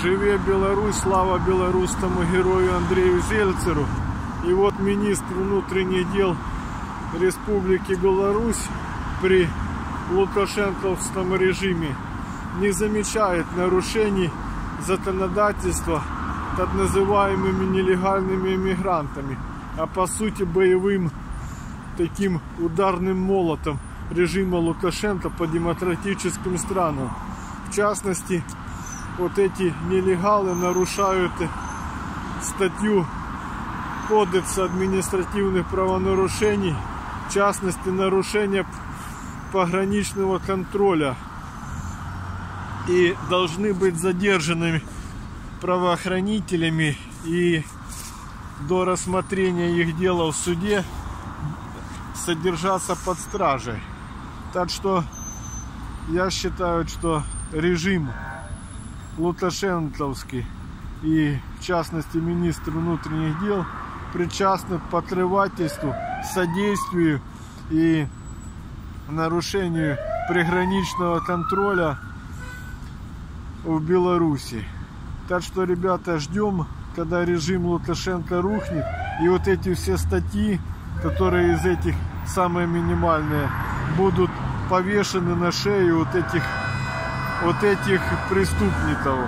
Живе Беларусь, слава белорусскому герою Андрею Зельцеру. И вот министр внутренних дел Республики Беларусь при лукашенковском режиме не замечает нарушений законодательства так называемыми нелегальными иммигрантами, а по сути боевым таким ударным молотом режима Лукашенко по демократическим странам. В частности, вот эти нелегалы нарушают статью Кодекса административных правонарушений, в частности, нарушение пограничного контроля и должны быть задержанными правоохранителями и до рассмотрения их дела в суде содержаться под стражей. Так что я считаю, что режим Лукашенковский и в частности министр внутренних дел причастны к подрывательству, содействию и нарушению приграничного контроля в Беларуси. Так что, ребята, ждем, когда режим Лукашенко рухнет. И вот эти все статьи, которые из этих самые минимальные, будут повешены на шею вот этих, вот этих преступников.